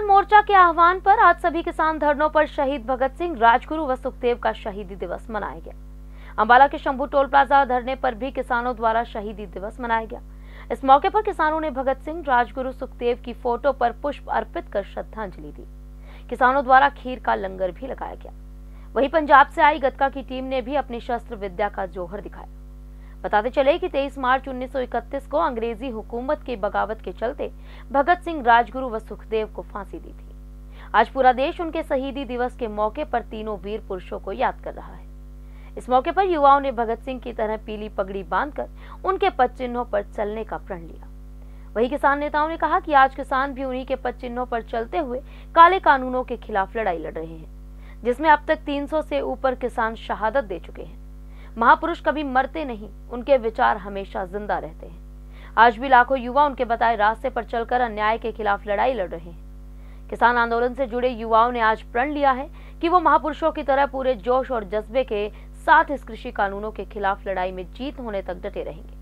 किसान मोर्चा के आह्वान पर आज सभी किसान धरनों पर शहीद भगत सिंह, राजगुरु व सुखदेव का शहीदी दिवस मनाया गया। अंबाला के शंभू टोल प्लाजा धरने पर भी किसानों द्वारा शहीदी दिवस मनाया गया। इस मौके पर किसानों ने भगत सिंह, राजगुरु, सुखदेव की फ़ोटो पर पुष्प अर्पित कर श्रद्धांजलि दी। किसानों द्वारा खीर का लंगर भी लगाया गया। वहीं पंजाब से आई गतका की टीम ने भी अपनी शस्त्र विद्या का जोहर दिखाया। बताते चले कि 23 मार्च 1931 को अंग्रेज़ी हुकूमत की बगावत के चलते भगत सिंह राजगुरु व सुखदेव को फांसी दी थी। आज पूरा देश उनके शहीदी दिवस के मौके पर तीनों वीर पुरुषों को याद कर रहा है। इस मौके पर युवाओं ने भगत सिंह की तरह पीली पगड़ी बांधकर उनके पद चिन्हों पर चलने का प्रण लिया। वही किसान नेताओं ने कहा कि आज किसान भी उन्हीं के पद चिन्हों पर चलते हुए काले कानूनों के खिलाफ लड़ाई लड़ रहे हैं, जिसमें अब तक 300 से ऊपर किसान शहादत दे चुके हैं। महापुरुष कभी मरते नहीं, उनके विचार हमेशा ज़िंदा रहते हैं। आज भी लाखों युवा उनके बताए रास्ते पर चलकर अन्याय के खिलाफ लड़ाई लड़ रहे हैं। किसान आंदोलन से जुड़े युवाओं ने आज प्रण लिया है कि वो महापुरुषों की तरह पूरे जोश और जज्बे के साथ इस कृषि कानूनों के खिलाफ लड़ाई में जीत होने तक डटे रहेंगे।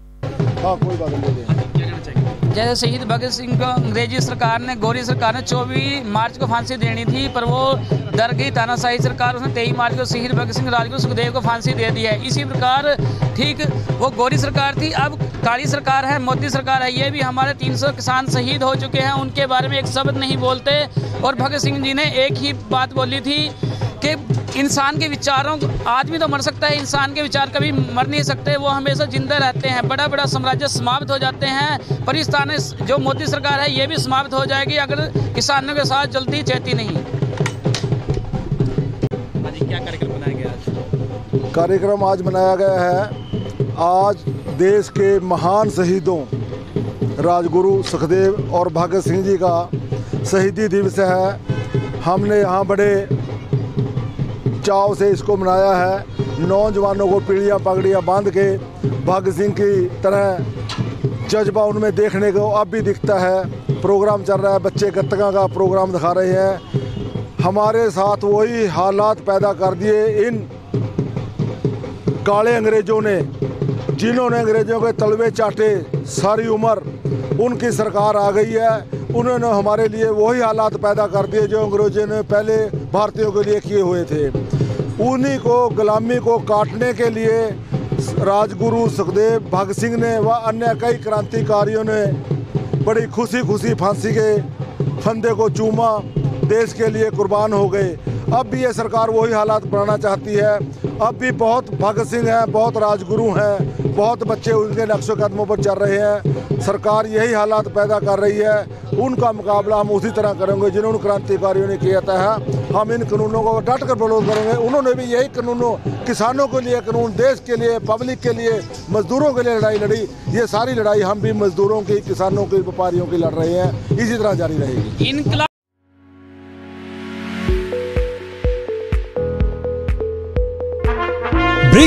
जैसे शहीद भगत सिंह को अंग्रेज़ी सरकार ने, गौरी सरकार ने 24 मार्च को फांसी देनी थी, पर वो डर गई, तानाशाही सरकार उसने 23 मार्च को शहीद भगत सिंह राजगुरु सुखदेव को फांसी दे दी है। इसी प्रकार, ठीक, वो गौरी सरकार थी, अब काली सरकार है, मोदी सरकार है, ये भी हमारे 300 किसान शहीद हो चुके हैं, उनके बारे में एक शब्द नहीं बोलते, और भगत सिंह जी ने एक ही बात बोली थी कि इंसान के विचारों आदमी तो मर सकता है इंसान के विचार कभी मर नहीं सकते वो हमेशा ज़िंदा रहते हैं। बड़ा बड़ा साम्राज्य समाप्त हो जाते हैं पर इस तरह जो मोदी सरकार है ये भी समाप्त हो जाएगी अगर किसानों के साथ जल्दी चहती नहीं। क्या कार्यक्रम बनाया गया कार्यक्रम आज मनाया गया है। आज देश के महान शहीदों राजगुरु सुखदेव और भगत सिंह जी का शहीदी दिवस है। हमने यहाँ बड़े चाव से इसको मनाया है। नौजवानों को पीढ़ियाँ पगड़ियाँ बाँध के भगत सिंह की तरह जज्बा उनमें देखने को अब भी दिखता है। प्रोग्राम चल रहा है, बच्चे गत्तगा का प्रोग्राम दिखा रहे हैं। हमारे साथ वही हालात पैदा कर दिए इन काले अंग्रेज़ों ने, जिन्होंने अंग्रेज़ों के तलवे चाटे सारी उम्र। उनकी सरकार आ गई है। उन्होंने हमारे लिए वही हालात पैदा कर दिए जो अंग्रेज़ों ने पहले भारतीयों के लिए किए हुए थे। उन्हीं को, गुलामी को काटने के लिए राजगुरु सुखदेव भगत सिंह ने व अन्य कई क्रांतिकारियों ने बड़ी खुशी खुशी फांसी के फंदे को चूमा, देश के लिए कुर्बान हो गए। अब भी ये सरकार वही हालात बनाना चाहती है। अब भी बहुत भगत सिंह हैं, बहुत राजगुरु हैं, बहुत बच्चे उनके नक्शो कदमों पर चल रहे हैं। सरकार यही हालात पैदा कर रही है। उनका मुकाबला हम उसी तरह करेंगे जिन्होंने क्रांतिकारियों ने किया था। हम इन कानूनों को डट कर विरोध करेंगे। उन्होंने भी यही कानूनों किसानों के लिए, कानून देश के लिए, पब्लिक के लिए, मजदूरों के लिए लड़ाई लड़ी। ये सारी लड़ाई हम भी मजदूरों की, किसानों की, व्यापारियों की लड़ रहे हैं। इसी तरह जारी रहेगी।